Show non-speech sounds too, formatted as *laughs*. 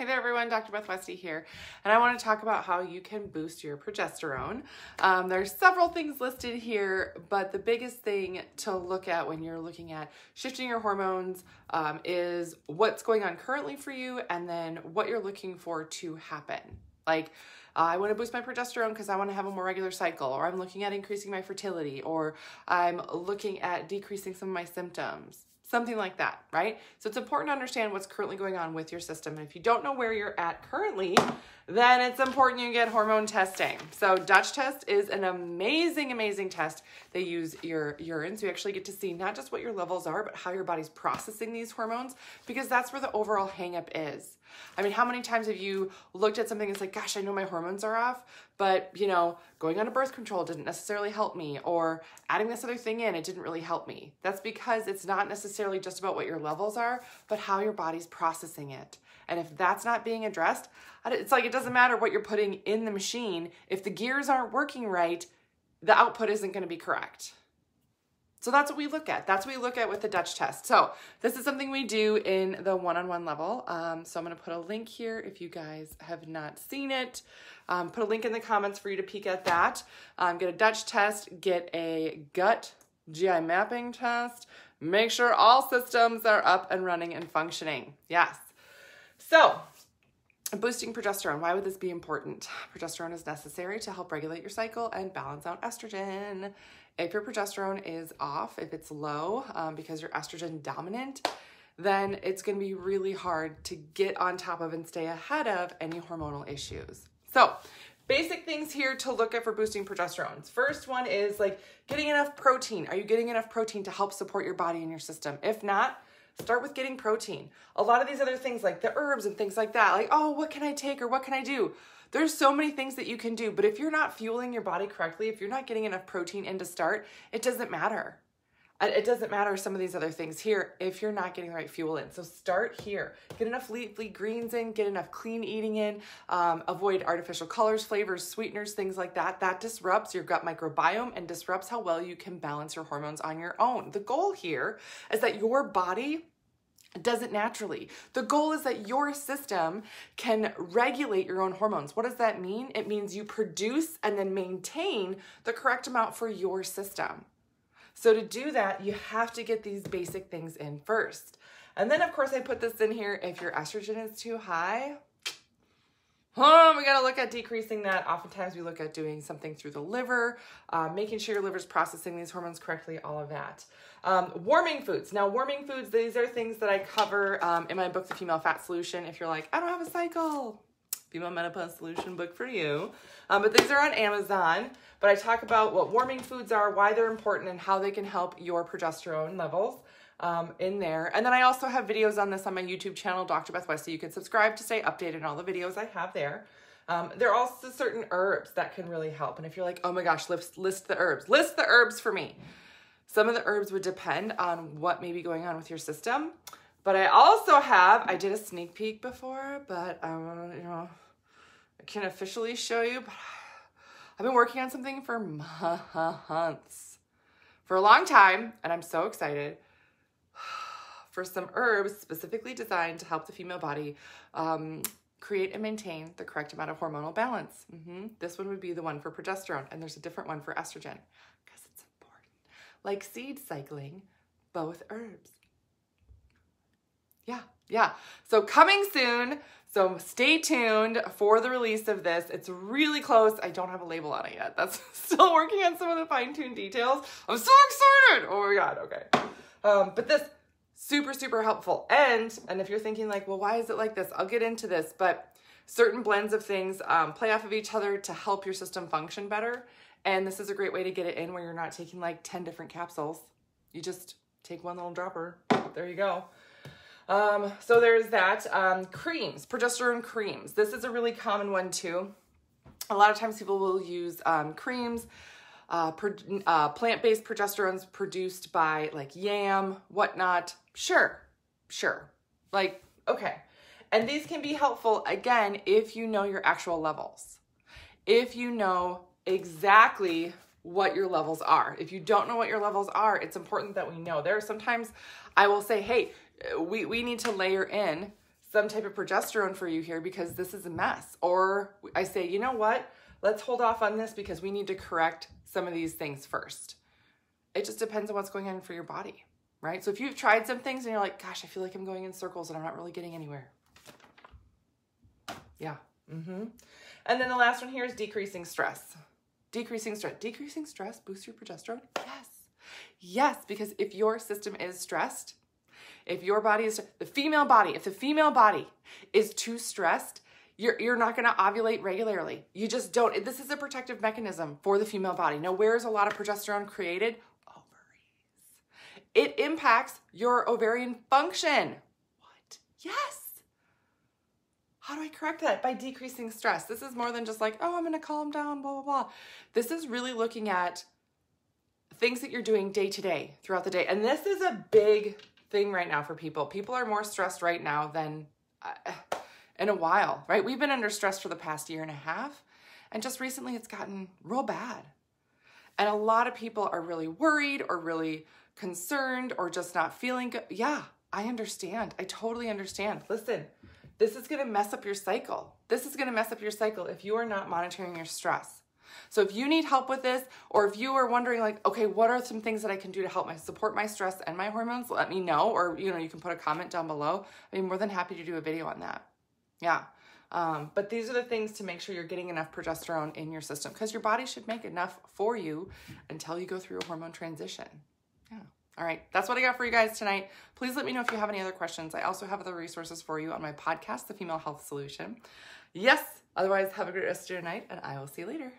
Hey there everyone, Dr. Beth Westie here, and I want to talk about how you can boost your progesterone. Um, there's several things listed here, but the biggest thing to look at when you're looking at shifting your hormones um, is what's going on currently for you and then what you're looking for to happen. Like, uh, I want to boost my progesterone because I want to have a more regular cycle, or I'm looking at increasing my fertility, or I'm looking at decreasing some of my symptoms something like that, right? So it's important to understand what's currently going on with your system. And if you don't know where you're at currently, then it's important you get hormone testing. So Dutch test is an amazing, amazing test. They use your urine, so you actually get to see not just what your levels are, but how your body's processing these hormones, because that's where the overall hangup is. I mean, how many times have you looked at something and like, gosh, I know my hormones are off, but you know, going on a birth control didn't necessarily help me, or adding this other thing in, it didn't really help me. That's because it's not necessarily just about what your levels are, but how your body's processing it. And if that's not being addressed, it's like it doesn't matter what you're putting in the machine. If the gears aren't working right, the output isn't going to be correct. So that's what we look at. That's what we look at with the Dutch test. So this is something we do in the one-on-one level. Um, so I'm to put a link here if you guys have not seen it. Um, put a link in the comments for you to peek at that. Um, get a Dutch test, get a gut GI mapping test. Make sure all systems are up and running and functioning. Yes. So, boosting progesterone. Why would this be important? Progesterone is necessary to help regulate your cycle and balance out estrogen. If your progesterone is off, if it's low um, because you're estrogen dominant, then it's going to be really hard to get on top of and stay ahead of any hormonal issues. So, basic things here to look at for boosting progesterone. First one is like getting enough protein. Are you getting enough protein to help support your body and your system? If not, Start with getting protein. A lot of these other things like the herbs and things like that, like, oh, what can I take or what can I do? There's so many things that you can do, but if you're not fueling your body correctly, if you're not getting enough protein in to start, it doesn't matter. It doesn't matter some of these other things here if you're not getting the right fuel in. So start here. Get enough leafy greens in, get enough clean eating in, um, avoid artificial colors, flavors, sweeteners, things like that. That disrupts your gut microbiome and disrupts how well you can balance your hormones on your own. The goal here is that your body does it naturally. The goal is that your system can regulate your own hormones. What does that mean? It means you produce and then maintain the correct amount for your system. So to do that, you have to get these basic things in first. And then of course I put this in here if your estrogen is too high, to look at decreasing that. Oftentimes, we look at doing something through the liver, uh, making sure your liver's processing these hormones correctly, all of that. Um, warming foods. Now, warming foods, these are things that I cover um, in my book, The Female Fat Solution. If you're like, I don't have a cycle, Female Menopause Solution book for you. Um, but these are on Amazon. But I talk about what warming foods are, why they're important, and how they can help your progesterone levels um, in there. And then I also have videos on this on my YouTube channel, Dr. Beth Westie, so you can subscribe to stay updated on all the videos I have there. Um, there are also certain herbs that can really help. And if you're like, oh my gosh, list, list the herbs, list the herbs for me. Some of the herbs would depend on what may be going on with your system. But I also have, I did a sneak peek before, but um, you know, I can't officially show you, but I've been working on something for months, for a long time, and I'm so excited *sighs* for some herbs specifically designed to help the female body um, create and maintain the correct amount of hormonal balance. Mm-hmm. This one would be the one for progesterone, and there's a different one for estrogen because it's important. Like seed cycling, both herbs. Yeah, yeah. So coming soon. So stay tuned for the release of this. It's really close. I don't have a label on it yet. That's *laughs* still working on some of the fine-tuned details. I'm so excited. Oh my God, okay. Um, but this super, super helpful. And, and if you're thinking like, well, why is it like this? I'll get into this, but certain blends of things um, play off of each other to help your system function better. And this is a great way to get it in where you're not taking like 10 different capsules. You just take one little dropper. There you go. Um, so there's that. Um, creams, progesterone creams. This is a really common one too. A lot of times people will use um, creams uh, uh, plant-based progesterones produced by like yam, whatnot. Sure, sure. Like, okay. And these can be helpful, again, if you know your actual levels. If you know exactly what your levels are. If you don't know what your levels are, it's important that we know. There are sometimes I will say, hey, we, we need to layer in some type of progesterone for you here because this is a mess. Or I say, you know what? Let's hold off on this because we need to correct some of these things first. It just depends on what's going on for your body, right? So if you've tried some things and you're like, gosh, I feel like I'm going in circles and I'm not really getting anywhere. Yeah. Mm-hmm. And then the last one here is decreasing stress. Decreasing stress. Decreasing stress boosts your progesterone? Yes. Yes, because if your system is stressed, if your body is the female body, if the female body is too stressed, you're, you're not going to ovulate regularly. You just don't. This is a protective mechanism for the female body. Now, where is a lot of progesterone created? Ovaries. It impacts your ovarian function. What? Yes. How do I correct that? By decreasing stress. This is more than just like, oh, I'm going to calm down, blah, blah, blah. This is really looking at things that you're doing day to day throughout the day. And this is a big thing right now for people. People are more stressed right now than uh, in a while, right? We've been under stress for the past year and a half, and just recently it's gotten real bad. And a lot of people are really worried or really concerned or just not feeling good. Yeah, I understand. I totally understand. Listen, this is going to mess up your cycle. This is going to mess up your cycle if you are not monitoring your stress. So if you need help with this, or if you are wondering like, okay, what are some things that I can do to help my support my stress and my hormones, let me know. Or, you know, you can put a comment down below. I'd be more than happy to do a video on that. Yeah. Um, but these are the things to make sure you're getting enough progesterone in your system because your body should make enough for you until you go through a hormone transition. Yeah. All right, that's what I got for you guys tonight. Please let me know if you have any other questions. I also have other resources for you on my podcast, The Female Health Solution. Yes, otherwise, have a great rest of your night, and I will see you later.